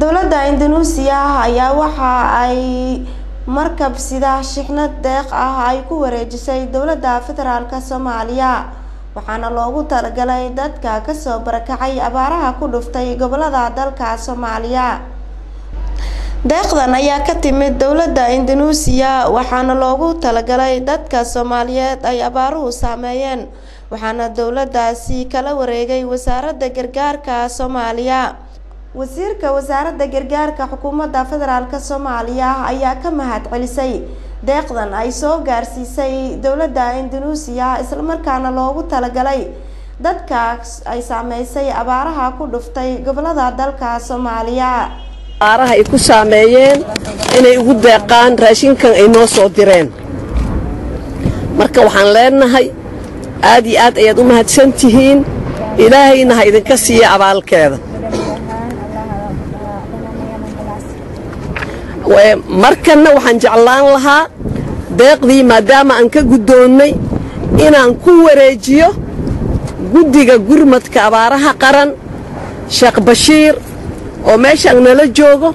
dowladda indonesia ayaa waxa ay markab sida shixnad deeq ah ay ku wareejisay dowladda federaalk soomaaliya waxaana loogu talagalay dadka ka soo barakacay abaaraha ku dhuftay gobollada dalka soomaaliya. Deeqdan ayaa ka timid dowladda indonesia waxaana loogu talagalay dadka soomaaliyeed ay abaaruhu saameeyeen waxaana dowladaasi kala wareegay wasaaradda gargaarka soomaaliya wasiirka wasaaradda gargaarka xukuumadda federaalk soomaaliya ayaa ka mahad celisay. Deeqdan ay soo gaarsiisay dowladda indonesia islamarkaana loogu talagalay. Dadka ay saameysay abaaraha ku dhuftay gobollada dalka soomaaliya. Aaraha ay ku saameeyeen inay ugu deeqaan raashinkan ay noo soo direen. Marka waxaan leenahay aad iyo aad ayaad u mahadsan tihiin. Ilaahayna ha idinka siiya abaalkeeda markanna waxaan jeclaan lahaa deeqdii maadaama aan ka guddoonnay inaan ku wareejiyo guddiga gurmadka abaaraha qaran sheekh bashiir oo meeshaan nala joogo